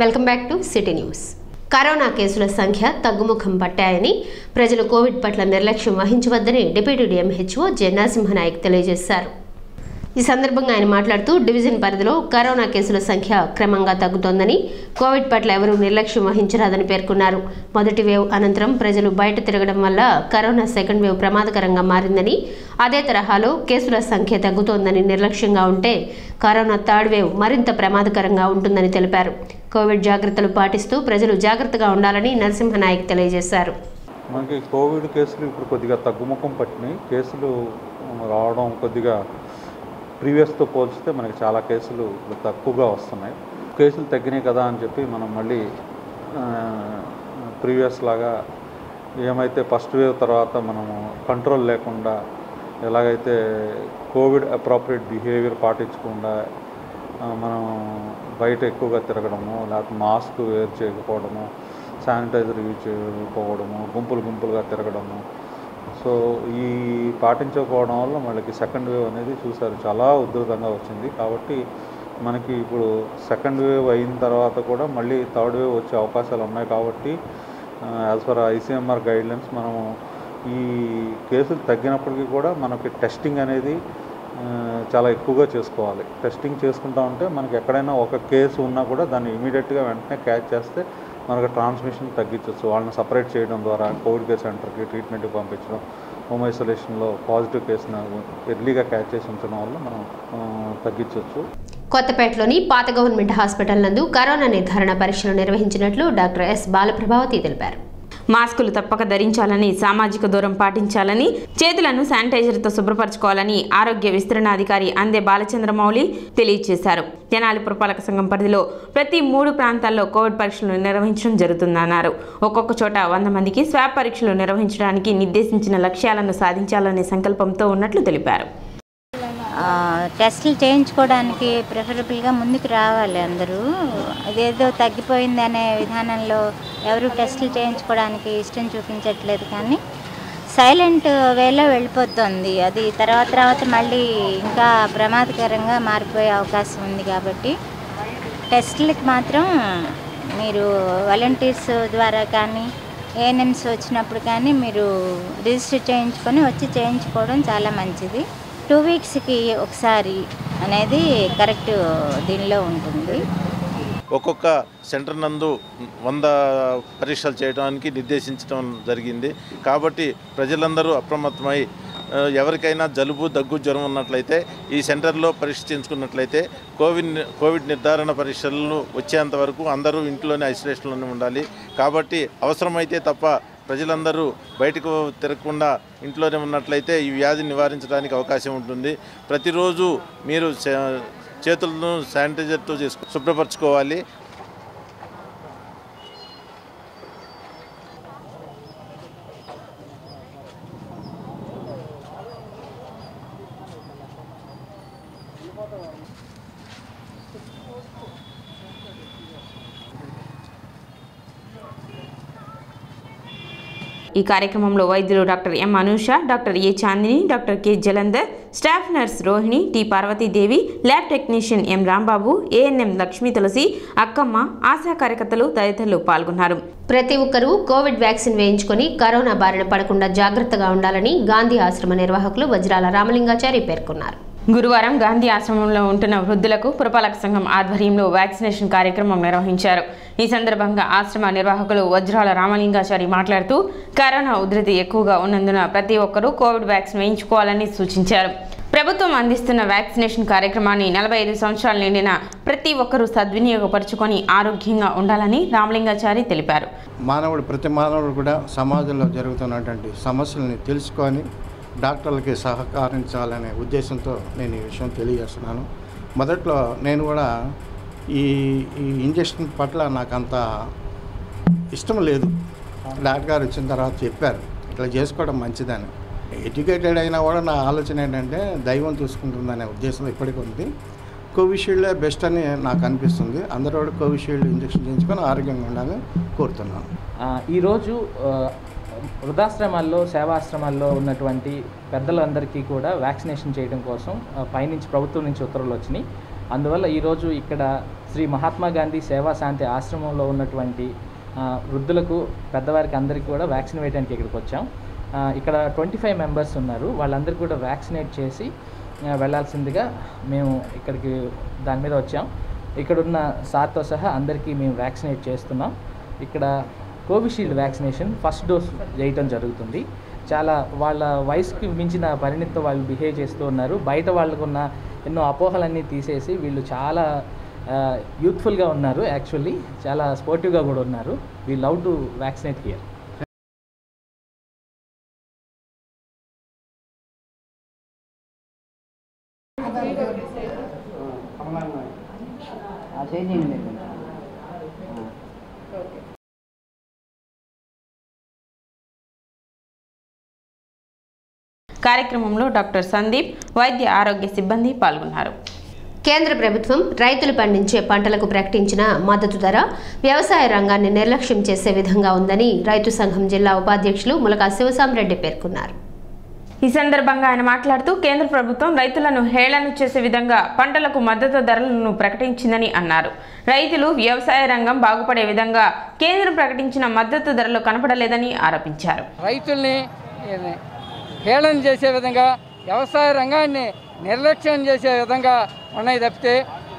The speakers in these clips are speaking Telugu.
Welcome back to city news corona కేసుల సంఖ్య తగ్గుముఖం పట్టాయని ప్రజలు కోవిడ్ పట్ల నిర్లక్ష్యం వహించవద్దని డిప్యూటీ డిఎంహెచ్ఓ జె తెలియజేశారు. ఈ సందర్భంగా ఆయన మాట్లాడుతూ డివిజన్ పరిధిలో కరోనా కేసుల సంఖ్య క్రమంగా తగ్గుతోందని కోవిడ్ పట్ల ఎవరూ నిర్లక్ష్యం వహించరాదని పేర్కొన్నారు. మొదటి వేవ్ అనంతరం ప్రజలు బయట తిరగడం వల్ల కరోనా సెకండ్ వేవ్ ప్రమాదకరంగా మారిందని అదే తరహాలో కేసుల సంఖ్య తగ్గుతోందని నిర్లక్ష్యంగా ఉంటే కరోనా థర్డ్ వేవ్ మరింత ప్రమాదకరంగా ఉంటుందని తెలిపారు. కోవిడ్ జాగ్రత్తలు పాటిస్తూ ప్రజలు జాగ్రత్తగా ఉండాలని నరసింహనాయక్ తెలియజేశారు. మనకి కోవిడ్ కేసులు ఇప్పుడు కొద్దిగా తగ్గుముఖం పట్టినాయి. కేసులు రావడం కొద్దిగా ప్రీవియస్తో పోల్చితే మనకి చాలా కేసులు తక్కువగా వస్తున్నాయి. కేసులు తగ్గినాయి కదా అని చెప్పి మనం మళ్ళీ ప్రీవియస్ లాగా ఏమైతే ఫస్ట్ వేవ్ తర్వాత మనము కంట్రోల్ లేకుండా ఎలాగైతే కోవిడ్ అప్రాప్రియేట్ బిహేవియర్ పాటించకుండా మనం బయట ఎక్కువగా తిరగడము లేకపోతే మాస్క్ వేర్ చేయకపోవడము శానిటైజర్ యూజ్ చేయకపోవడము గుంపులు గుంపులుగా తిరగడము. సో ఈ పాటించకపోవడం వల్ల మనకి సెకండ్ వేవ్ అనేది చూసారు చాలా ఉధృతంగా వచ్చింది. కాబట్టి మనకి ఇప్పుడు సెకండ్ వేవ్ అయిన తర్వాత కూడా మళ్ళీ థర్డ్ వేవ్ వచ్చే అవకాశాలు ఉన్నాయి కాబట్టి యాజ్ ఫర్ ఐసీఎంఆర్ గైడ్లైన్స్ మనము ఈ కేసులు తగ్గినప్పటికీ కూడా మనకి టెస్టింగ్ అనేది చాలా ఎక్కువగా చేసుకోవాలి. టెస్టింగ్ చేసుకుంటా ఉంటే మనకి ఎక్కడైనా ఒక కేసు ఉన్నా కూడా దాన్ని ఇమీడియట్గా వెంటనే క్యాచ్ చేస్తే మనకు ట్రాన్స్మిషన్ తగ్గించవచ్చు వాళ్ళని సపరేట్ చేయడం ద్వారా కోవిడ్ కేర్ సెంటర్కి ట్రీట్మెంట్కి పంపించడం హోమ్ ఐసోలేషన్లో పాజిటివ్ కేసును ఎర్లీగా క్యాచ్ చేసి ఉంచడం వల్ల మనం తగ్గించవచ్చు కొత్తపేటలోని పాత గవర్నమెంట్ హాస్పిటల్ నందు కరోనా నిర్ధారణ పరీక్షలు నిర్వహించినట్లు డాక్టర్ ఎస్ బాలప్రభావతి తెలిపారు. మాస్కులు తప్పక ధరించాలని సామాజిక దూరం పాటించాలని చేతులను శానిటైజర్తో శుభ్రపరచుకోవాలని ఆరోగ్య విస్తరణాధికారి అందే బాలచంద్రమౌళి తెలియజేశారు. తెనాలి పురపాలక సంఘం పరిధిలో ప్రతి మూడు ప్రాంతాల్లో కోవిడ్ పరీక్షలు నిర్వహించడం జరుగుతుందన్నారు. ఒక్కొక్క చోట వంద మందికి స్వాబ్ పరీక్షలు నిర్వహించడానికి నిర్దేశించిన లక్ష్యాలను సాధించాలనే సంకల్పంతో ఉన్నట్లు తెలిపారు. టెస్టులు చేయించుకోవడానికి ప్రిఫరబుల్గా ముందుకు రావాలి అందరూ. అదేదో తగ్గిపోయింది అనే విధానంలో ఎవరు టెస్టులు చేయించుకోవడానికి ఇష్టం చూపించట్లేదు కానీ సైలెంట్ వేలో వెళ్ళిపోతుంది. అది తర్వాత తర్వాత మళ్ళీ ఇంకా ప్రమాదకరంగా మారిపోయే అవకాశం ఉంది కాబట్టి టెస్టులకి మాత్రం మీరు వాలంటీర్స్ ద్వారా కానీ ఏఎన్ఎంస్ వచ్చినప్పుడు కానీ మీరు రిజిస్టర్ చేయించుకొని వచ్చి చేయించుకోవడం చాలా మంచిది. టూ వీక్స్కి ఒకసారి అనేది కరెక్ట్ దీనిలో ఉంటుంది. ఒక్కొక్క సెంటర్ నందు వంద పరీక్షలు చేయడానికి నిర్దేశించడం జరిగింది. కాబట్టి ప్రజలందరూ అప్రమత్తమై ఎవరికైనా జలుబు దగ్గు జ్వరం ఉన్నట్లయితే ఈ సెంటర్లో పరీక్ష చేయించుకున్నట్లయితే కోవిడ్ కోవిడ్ నిర్ధారణ పరీక్షలను వచ్చేంత వరకు అందరూ ఇంట్లోనే ఐసోలేషన్లోనే ఉండాలి. కాబట్టి అవసరమైతే తప్ప ప్రజలందరూ బయటకు తిరగకుండా ఇంట్లోనే ఉన్నట్లయితే ఈ వ్యాధి నివారించడానికి అవకాశం ఉంటుంది. ప్రతిరోజు మీరు చే- చేతులను శానిటైజర్తో చేసుకు శుభ్రపరచుకోవాలి. ఈ కార్యక్రమంలో వైద్యులు doctor M Anusha doctor A Chandini doctor K Jalandhar staff nurse Rohini T Parvatidevi lab technician M Rambabu ANM Lakshmi Tulasi Akkamma Asha కార్యకర్తలు తదితరులు పాల్గొన్నారు. ప్రతి ఒక్కరూ కోవిడ్ వ్యాక్సిన్ వేయించుకొని కరోనా బారిన పడకుండా జాగ్రత్తగా ఉండాలని గాంధీ ఆశ్రమ నిర్వాహకులు వజ్రాల రామలింగాచారి పేర్కొన్నారు. గురువారం గాంధీ ఆశ్రమంలో ఉంటున్న వృద్ధులకు పురపాలక సంఘం ఆధ్వర్యంలో వ్యాక్సినేషన్ కార్యక్రమం నిర్వహించారు. ఈ సందర్భంగా ఆశ్రమ నిర్వాహకులు వజ్రాల రామలింగాచారి మాట్లాడుతూ కరోనా ఉధృతి ఎక్కువగా ఉన్నందున ప్రతి ఒక్కరూ కోవిడ్ వ్యాక్సిన్ వేయించుకోవాలని సూచించారు. ప్రభుత్వం అందిస్తున్న వ్యాక్సినేషన్ కార్యక్రమాన్ని నలభై ఐదు సంవత్సరాలు నిండిన ప్రతి ఒక్కరూ సద్వినియోగపరుచుకొని ఆరోగ్యంగా ఉండాలని రామలింగాచారి తెలిపారు. మానవుడు ప్రతి మానవుడు కూడా సమాజంలో జరుగుతున్నటువంటి సమస్యల్ని తెలుసుకొని డాక్టర్లకి సహకరించాలనే ఉద్దేశంతో నేను ఈ విషయం తెలియజేస్తున్నాను. మొదట్లో నేను కూడా ఈ ఈ ఇంజక్షన్ పట్ల నాకు అంత ఇష్టం లేదు. డాక్టర్ గారు వచ్చిన తర్వాత చెప్పారు ఇట్లా చేసుకోవడం మంచిదని. ఎడ్యుకేటెడ్ అయినా కూడా నా ఆలోచన ఏంటంటే దైవం చూసుకుంటుందనే ఉద్దేశం ఇప్పటికీ ఉంది. కోవిషీల్డే బెస్ట్ అని నాకు అనిపిస్తుంది. అందరూ కూడా కోవిషీల్డ్ ఇంజక్షన్ చేయించుకొని ఆరోగ్యంగా ఉండాలని కోరుతున్నాను. ఈరోజు వృద్ధాశ్రమాల్లో సేవాశ్రమాల్లో ఉన్నటువంటి పెద్దలందరికీ కూడా వ్యాక్సినేషన్ చేయడం కోసం పైనుంచి ప్రభుత్వం నుంచి ఉత్తర్వులు వచ్చినాయి. అందువల్ల ఈరోజు ఇక్కడ శ్రీ మహాత్మా గాంధీ సేవా శాంతి ఆశ్రమంలో ఉన్నటువంటి వృద్ధులకు పెద్దవారికి అందరికీ కూడా వ్యాక్సిన్ వేయడానికి ఇక్కడికి వచ్చాం. ఇక్కడ ట్వంటీ ఫైవ్ మెంబర్స్ ఉన్నారు. వాళ్ళందరికీ కూడా వ్యాక్సినేట్ చేసి వెళ్ళాల్సిందిగా వెళ్ళాల్సిందిగా మేము ఇక్కడికి దాని మీద వచ్చాం. ఇక్కడున్న సార్తో సహా అందరికీ మేము వ్యాక్సినేట్ చేస్తున్నాం. ఇక్కడ కోవిషీల్డ్ వ్యాక్సినేషన్ ఫస్ట్ డోస్ చేయటం జరుగుతుంది చాలా వాళ్ళ వయసుకి మించిన పరిణితితో వాళ్ళు బిహేవ్ చేస్తూ ఉన్నారు బయట వాళ్ళకున్న ఎన్నో అపోహలన్నీ తీసేసి వీళ్ళు చాలా యూత్ఫుల్గా ఉన్నారు యాక్చువల్లీ చాలా స్పోర్టివ్గా కూడా ఉన్నారు we love to vaccinate here కార్యక్రమంలో డాక్టర్ సందీప్ వైద్య ఆరోగ్య సిబ్బంది పాల్గొన్నారు. కేంద్ర ప్రభుత్వం రైతులు పండించే పంటలకు ప్రకటించిన మద్దతు ధర వ్యవసాయ రంగాన్ని నిర్లక్ష్యం చేసే విధంగా ఉందని రైతు సంఘం జిల్లా ఉపాధ్యక్షులు ములకా శివసాంరెడ్డి పేర్కొన్నారు. ఈ సందర్భంగా ఆయన మాట్లాడుతూ కేంద్ర ప్రభుత్వం రైతులను హేళన చేసే విధంగా పంటలకు మద్దతు ధరలను ప్రకటించిందని అన్నారు. రైతులు వ్యవసాయ రంగం బాగుపడే విధంగా కేంద్రం ప్రకటించిన మద్దతు ధరలు కనపడలేదని ఆరోపించారు. రైతుల్ని హేళన చేసే విధంగా వ్యవసాయ రంగాన్ని నిర్లక్ష్యం చేసే విధంగా ఉన్నాయి తప్పితే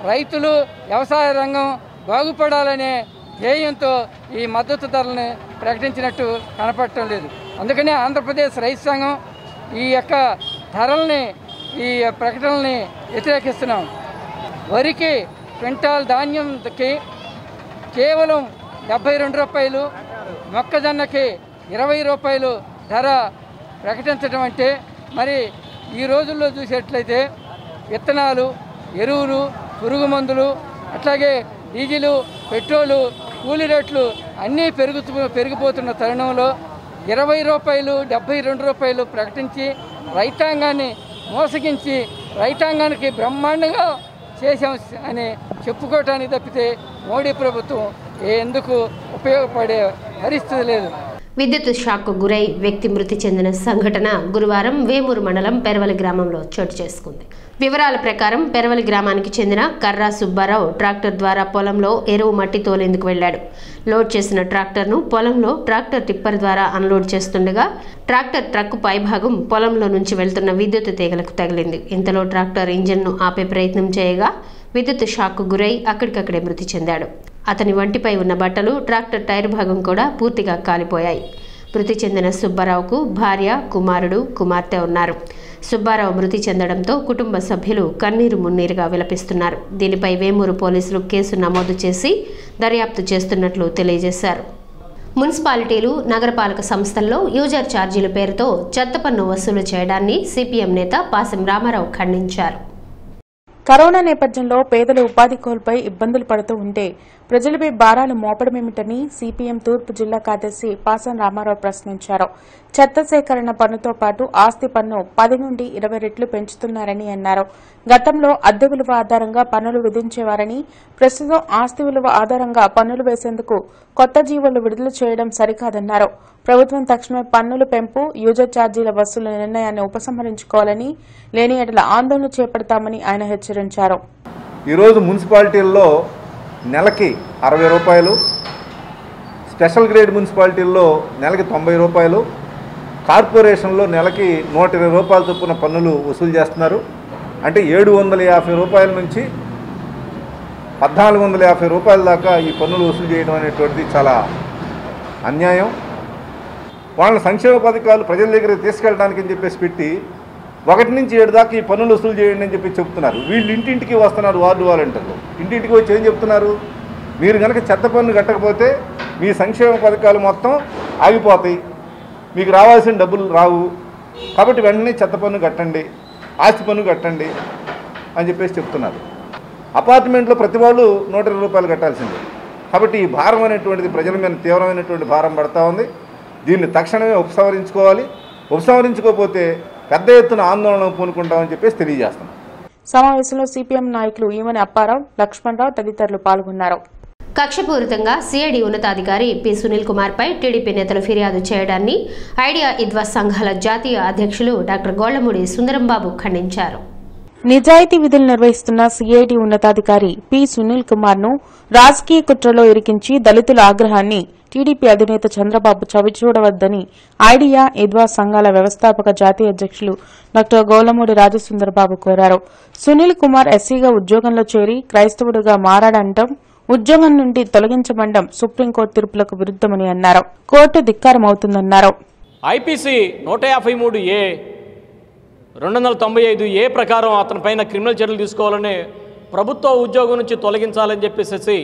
రైతులు వ్యవసాయ రంగం బాగుపడాలనే ధ్యేయంతో ఈ మద్దతు ధరలను ప్రకటించినట్టు కనపడటం లేదు. అందుకనే ఆంధ్రప్రదేశ్ రైతు సంఘం ఈ యొక్క ధరల్ని ఈ ప్రకటనల్ని వ్యతిరేకిస్తున్నాం. వరికి క్వింటాల్ ధాన్యంకి కేవలం డెబ్బై రెండు రూపాయలు మొక్కజొన్నకి ఇరవై రూపాయలు ధర ప్రకటించడం అంటే మరి ఈ రోజుల్లో చూసేట్లయితే విత్తనాలు ఎరువులు పురుగు మందులు అట్లాగే డీజిలు పెట్రోలు కూలి రేట్లు అన్నీ పెరుగుతూ పెరిగిపోతున్న తరుణంలో ఇరవై రూపాయలు డెబ్బై రెండు రూపాయలు ప్రకటించి రైతాంగాన్ని మోసగించి రైతాంగానికి బ్రహ్మాండంగా చేశాం అని చెప్పుకోవటానికి తప్పితే మోడీ ప్రభుత్వం ఎందుకు ఉపయోగపడే పరిస్థితి లేదు. విద్యుత్ షాక్కు గురై వ్యక్తి మృతి చెందిన సంఘటన గురువారం వేమూరు మండలం పెరవలి గ్రామంలో చోటు చేసుకుంది. వివరాల ప్రకారం పెరవలి గ్రామానికి చెందిన కర్రా సుబ్బారావు ట్రాక్టర్ ద్వారా పొలంలో ఎరువు మట్టి తోలేందుకు వెళ్ళాడు లోడ్ చేసిన ట్రాక్టర్ను పొలంలో ట్రాక్టర్ టిప్పర్ ద్వారా అన్లోడ్ చేస్తుండగా ట్రాక్టర్ ట్రక్ పైభాగం పొలంలో నుంచి వెళ్తున్న విద్యుత్ తీగలకు తగిలింది. ఇంతలో ట్రాక్టర్ ఇంజిన్ను ఆపే ప్రయత్నం చేయగా విద్యుత్ షాక్కు గురై అక్కడికక్కడే మృతి చెందాడు. అతని వంటిపై ఉన్న బట్టలు ట్రాక్టర్ టైర్ భాగం కూడా పూర్తిగా కాలిపోయాయి. మృతి చెందిన సుబ్బారావుకు భార్య కుమారుడు కుమార్తె ఉన్నారు. సుబ్బారావు మృతి చెందడంతో కుటుంబ సభ్యులు కన్నీరు మున్నీరుగా విలపిస్తున్నారు. దీనిపై వేమూరు పోలీసులు కేసు నమోదు చేసి దర్యాప్తు చేస్తున్నట్లు తెలియజేశారు. మున్సిపాలిటీలు నగరపాలక సంస్థల్లో యూజర్ ఛార్జీల పేరుతో చెత్త పన్ను వసూలు చేయడాన్ని సిపిఎం నేత పాసం రామారావు ఖండించారు. కరోనా నేపథ్యంలో పేదలు ఉపాధి కోల్పై ఇబ్బందులు పడుతూ ఉంటే ప్రజలపై భారాలు మోపడమేమిటని సిపిఎం తూర్పు జిల్లా కార్యదర్శి పాసం రామారావు ప్రశ్నించారు. చెత్త సేకరణ పన్నుతో పాటు ఆస్తి పన్ను పది నుండి ఇరవై రెట్లు పెంచుతున్నారని అన్నారు. గతంలో అద్దె విలువ ఆధారంగా పన్నులు విధించేవారని ప్రస్తుతం ఆస్తి విలువ ఆధారంగా పన్నులు వేసేందుకు కొత్త జీవోలు విడుదల చేయడం సరికాదన్నారు. ప్రభుత్వం తక్షణమే పన్నుల పెంపు యూజర్ ఛార్జీల వసూల నిర్ణయాన్ని ఉపసంహరించుకోవాలని లేని ఎడల ఆందోళన చేపడతామని ఆయన హెచ్చరించారు. ఈరోజు మున్సిపాలిటీల్లో నెలకి అరవై రూపాయలు స్పెషల్ గ్రేడ్ మున్సిపాలిటీల్లో నెలకి తొంభై రూపాయలు కార్పొరేషన్లో నెలకి నూట ఇరవై రూపాయల చొప్పున పన్నులు వసూలు చేస్తున్నారు. అంటే ఏడు వందల యాభై రూపాయల నుంచి పద్నాలుగు వందల యాభై రూపాయల దాకా ఈ పన్నులు వసూలు చేయడం అనేటువంటిది చాలా అన్యాయం. వాళ్ళ సంక్షేమ పథకాలు ప్రజల దగ్గర తీసుకెళ్ళడానికి అని చెప్పేసి పెట్టి ఒకటి నుంచి ఏడు దాకా ఈ పనులు వసూలు చేయండి అని చెప్పి చెప్తున్నారు. వీళ్ళు ఇంటింటికి వస్తున్నారు వార్డు వాలంటీర్లు. ఇంటింటికి వచ్చి ఏం చెప్తున్నారు? మీరు కనుక చెత్త పన్ను కట్టకపోతే మీ సంక్షేమ పథకాలు మొత్తం ఆగిపోతాయి. మీకు రావాల్సిన డబ్బులు రావు. కాబట్టి వెంటనే చెత్త పన్ను కట్టండి ఆస్తి పన్ను కట్టండి అని చెప్పేసి చెప్తున్నారు. అపార్ట్మెంట్లో ప్రతి వాళ్ళు నూట ఇరవై రూపాయలు కట్టాల్సిందే. కాబట్టి ఈ భారం అనేటువంటిది ప్రజల మీద తీవ్రమైనటువంటి భారం పడతా ఉంది. దీన్ని తక్షణమే ఉపసంహరించుకోవాలి. ఉపసంహరించుకోకపోతే పెద్ద ఎత్తున ఆందోళన పూనుకుంటామని చెప్పేసి తెలియజేస్తున్నాం. సమావేశంలో సిపిఎం నాయకులు ఈమని అప్పారావు లక్ష్మణరావు తదితరులు పాల్గొన్నారు. కక్షపూరితంగా సిఐడి ఉన్నతాధికారి పి. సునీల్ కుమార్ పై టీడీపీ నేతలు ఫిర్యాదు చేయడాన్ని ఐడియా ఇద్వా సంఘాల జాతీయ అధ్యక్షులు డాక్టర్ గోళ్ళమూడి సుందరంబాబు ఖండించారు. నిజాయితీ విధులు నిర్వహిస్తున్న సిఐడి ఉన్నతాధికారి పి. సునీల్ కుమార్ను రాజకీయ కుట్రలో ఇరికించి దళితుల ఆగ్రహాన్ని టీడీపీ అధినేత చంద్రబాబు చవిచూడవద్దని ఐడియా ఎద్వా సంఘాల వ్యవస్థాపక జాతీయ అధ్యక్షులు డాక్టర్ గోలమూడి రాజసుందరబాబు కోరారు. సునీల్ కుమార్ ఎస్సీగా ఉద్యోగంలో చేరి క్రైస్తవుడిగా మారాడంటం ఉద్యోగం నుండి తొలగించమండం సుప్రీంకోర్టు తీర్పులకు విరుద్దమని అన్నారు. కోర్టు ధిక్కారమవుతుందన్నారు. ఐపీసీ నూట యాభై మూడు ఏ రెండు వందల తొంభై ఐదు ఏ ప్రకారం అతనిపైన క్రిమినల్ చర్యలు తీసుకోవాలని ప్రభుత్వ ఉద్యోగం నుంచి తొలగించాలని చెప్పేసి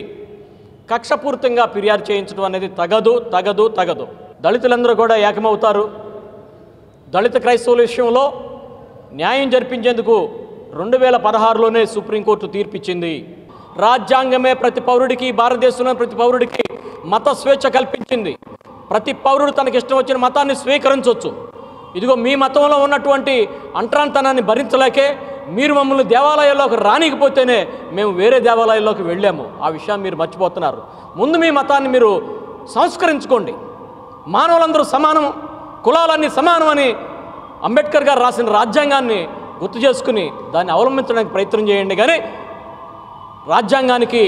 కక్షపూర్తంగా ఫిర్యాదు చేయించడం అనేది తగదు తగదు తగదు. దళితులందరూ కూడా ఏకమవుతారు. దళిత క్రైస్తవుల విషయంలో న్యాయం జరిపించేందుకు రెండు వేల పదహారులోనే సుప్రీంకోర్టు తీర్పిచ్చింది. రాజ్యాంగమే ప్రతి పౌరుడికి భారతదేశంలో ప్రతి పౌరుడికి మత స్వేచ్ఛ కల్పించింది. ప్రతి పౌరుడు తనకి ఇష్టం వచ్చిన మతాన్ని స్వీకరించవచ్చు ఇదిగో మీ మతంలో ఉన్నటువంటి అంటరాంతనాన్ని భరించలేకే మీరు మమ్మల్ని దేవాలయాల్లోకి రానికపోతేనే మేము వేరే దేవాలయాల్లోకి వెళ్ళాము. ఆ విషయాన్ని మీరు మర్చిపోతున్నారు. ముందు మీ మతాన్ని మీరు సంస్కరించుకోండి. మానవులందరూ సమానం కులాలన్నీ సమానం అని అంబేద్కర్ గారు రాసిన రాజ్యాంగాన్ని గుర్తు చేసుకుని దాన్ని అవలంబించడానికి ప్రయత్నం చేయండి. కానీ రాజ్యాంగానికి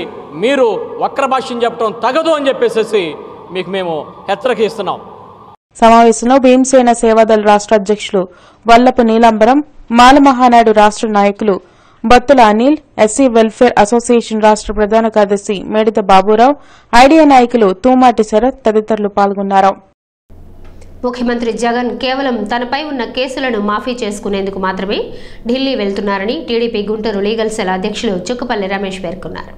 మీరు వక్ర భాష్యం చెప్పడం తగదు అని చెప్పేసేసి మీకు మేము హెచ్చరిక ఇస్తున్నాం. సమావేశంలో భీమసేన సేవాదళ రాష్ట అధ్యక్షులు వల్లపు నీలాంబరం మాల మహానాడు రాష్ట్ర నాయకులు Battula Anil SC welfare association రాష్ట్ర ప్రధాన కార్యదర్శి మేడిత బాబురావు ఐడియా నాయకులు తూమాటి శరత్ తదితరులు పాల్గొన్నారు. ముఖ్యమంత్రి జగన్ కేవలం తనపై ఉన్న కేసులను మాఫీ చేసుకునేందుకు మాత్రమే ఢిల్లీ వెళ్తున్నారని టీడీపీ గుంటూరు లీగల్ సెల్ అధ్యక్షులు చుక్కపల్లి రమేష్ పేర్కొన్నారు.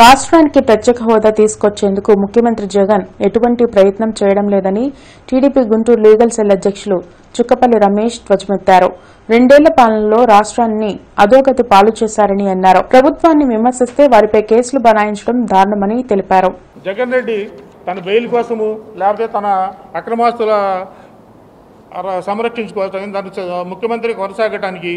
రాష్ట్రానికి ప్రత్యేక హోదా తీసుకొచ్చేందుకు ముఖ్యమంత్రి జగన్ ఎటువంటి ప్రయత్నం చేయడం లేదని టీడీపీ గుంటూరు లీగల్ సెల్ అధ్యక్షులు చుక్కపల్లి రమేష్ ధ్వజమెత్తారు. రెండేళ్ళ పాలనలో రాష్ట్రాన్ని అధోగతి పాలు చేశారని అన్నారు. ప్రభుత్వాన్ని విమర్శిస్తే వారిపై కేసులు బనాయించడం దారుణమని తెలిపారు. జగన్ రెడ్డి తన బెయిల్ కోసము లేకపోతే తన అక్రమాస్తుల సంరక్షించుకోవచ్చు దాన్ని ముఖ్యమంత్రి కొనసాగటానికి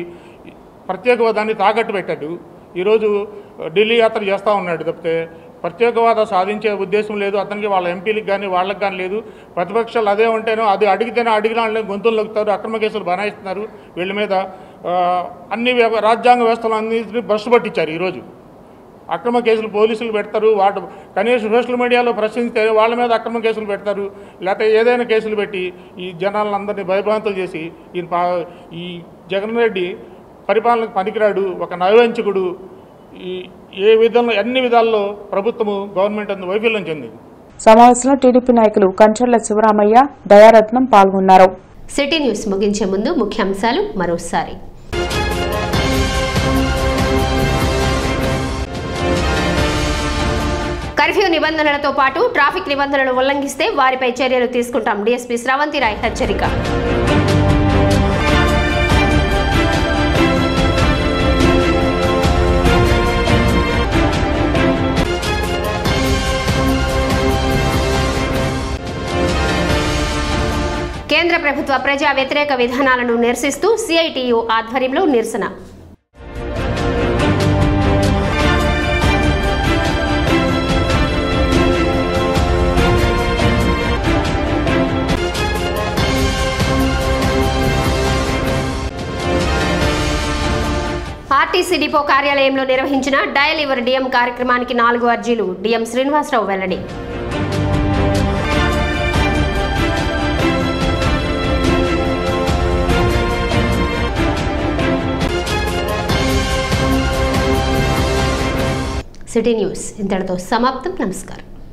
ప్రత్యేక హోదాన్ని తాకట్టు పెట్టాడు. ఈరోజు ఢిల్లీ యాత్ర చేస్తూ ఉన్నాడు. తప్పితే ప్రత్యేకవాద సాధించే ఉద్దేశం లేదు. అతనికి వాళ్ళ ఎంపీలకు కానీ వాళ్ళకి కానీ లేదు. ప్రతిపక్షాలు అదే ఉంటేనో అది అడిగితేనే అడిగిన వాళ్ళని గొంతులు నొక్కుతారు అక్రమ కేసులు బనాయిస్తున్నారు వీళ్ళ మీద. అన్ని వ్యవ- రాజ్యాంగ వ్యవస్థలు అన్నింటినీ బ్రష్ పట్టించారు ఈరోజు. అక్రమ కేసులు పోలీసులు పెడతారు వాటి కనీసం సోషల్ మీడియాలో ప్రశ్నిస్తే వాళ్ళ మీద అక్రమ కేసులు పెడతారు. లేకపోతే ఏదైనా కేసులు పెట్టి ఈ జనాలందరినీ భయభ్రాంతులు చేసి ఈ పా ఈ జగన్ రెడ్డి పరిపాలనకు పనికిరాడు ఒక నయవంచకుడు ఈ ఏ విధంలో అన్ని విధాల్లో ప్రభుత్వము గవర్నమెంట్ అందు వైఫల్యం చెందింది. సమావేశంలో టీడీపీ నాయకులు కంచర్ల శివరామయ్య దయారత్నం పాల్గొన్నారు. సిటీ న్యూస్ ముగించే ముందు ముఖ్యాంశాలు మరోసారి. కర్ఫ్యూ నిబంధనలతో పాటు ట్రాఫిక్ నిబంధనలు ఉల్లంఘిస్తే వారిపై చర్యలు తీసుకుంటాం. డీఎస్పీ స్రవంతి రాయ్ హెచ్చరిక. కేంద్ర ప్రభుత్వ ప్రజా వ్యతిరేక విధానాలను నిరసిస్తూ సిఐటియు ఆధ్వర్యంలో నిరసన. ఆర్టీసీ డిపో కార్యాలయంలో నిర్వహించిన డయల్ యువర్ డిఎం కార్యక్రమానికి నాలుగు అర్జీలు డిఎం శ్రీనివాసరావు వెల్లడి. సిటీ న్యూస్ ఇంతటితో సమాప్తం. నమస్కారం.